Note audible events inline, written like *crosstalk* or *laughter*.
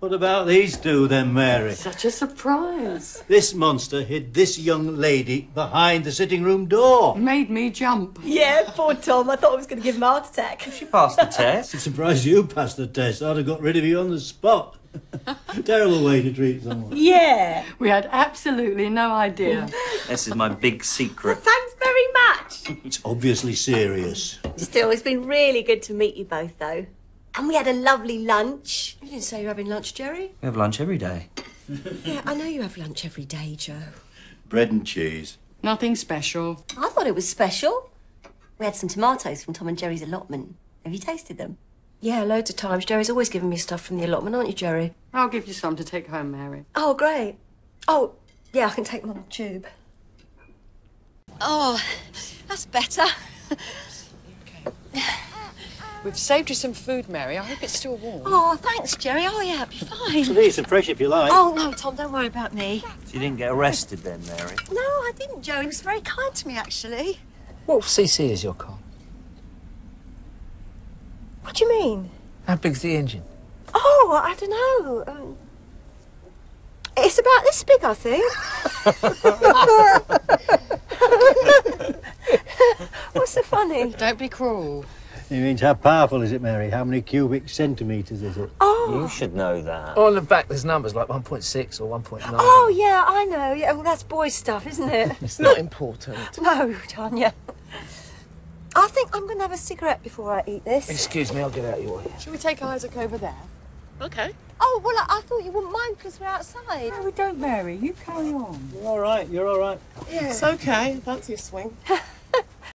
What about these two then, Mary? Such a surprise. This monster hid this young lady behind the sitting room door. Made me jump. Yeah, poor Tom. I thought I was going to give him a heart attack. She passed the *laughs* test. I'm surprised you passed the test. I'd have got rid of you on the spot. *laughs* Terrible way to treat someone. Yeah. We had absolutely no idea. This is my big secret. Thanks very much. It's obviously serious. Still, it's been really good to meet you both, though. And we had a lovely lunch. You didn't say you're having lunch, Gerri? We have lunch every day. *laughs* Yeah, I know you have lunch every day, Joe. Bread and cheese. Nothing special. I thought it was special. We had some tomatoes from Tom and Gerri's allotment. Have you tasted them? Yeah, loads of times. Gerri's always giving me stuff from the allotment, aren't you, Gerri? I'll give you some to take home, Mary. Oh, great. Oh, yeah, I can take them on the tube. Oh, that's better. *laughs* We've saved you some food, Mary. I hope it's still warm. Oh, thanks, Gerri. Oh, yeah, it'll be fine. Please, and fresh if you like. Oh, no, Tom, don't worry about me. So you didn't get arrested then, Mary? No, I didn't, Joe. He was very kind to me, actually. What CC is your car? What do you mean? How big's the engine? Oh, I don't know. Um, it's about this big, I think. *laughs* *laughs* What's so funny? Don't be cruel. He means how powerful is it, Mary? How many cubic centimetres is it? Oh, You should know that. Oh, on the back, there's numbers like 1.6 or 1.9. oh, yeah, I know. Yeah, well, that's boy stuff, isn't it? *laughs* It's not important. *laughs* no, Tanya. I think I'm going to have a cigarette before I eat this. Excuse me, I'll get out of your way. Shall we take Isaac over there? Okay. Oh, well, I, I thought you wouldn't mind because we're outside. No, we don't, Mary. You carry on. You're all right. You're all right. Yeah. It's okay. Fancy a swing. *laughs*